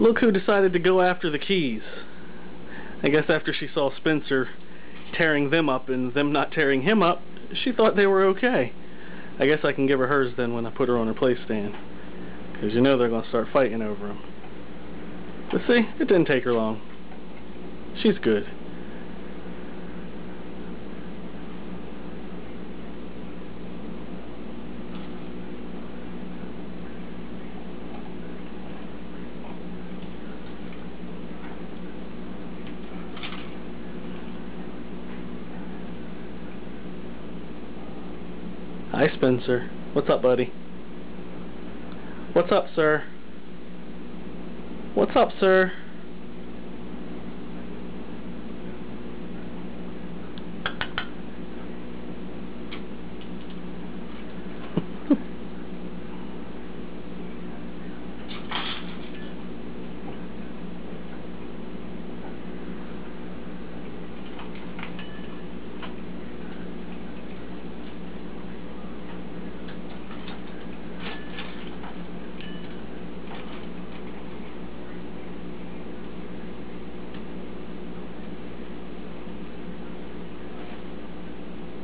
Look who decided to go after the keys. I guess after she saw Spencer tearing them up and them not tearing him up, she thought they were okay. I guess I can give her hers then when I put her on her play stand. Because you know they're going to start fighting over them. But see, it didn't take her long. She's good. Hi, Spencer. What's up, buddy? What's up, sir? What's up, sir?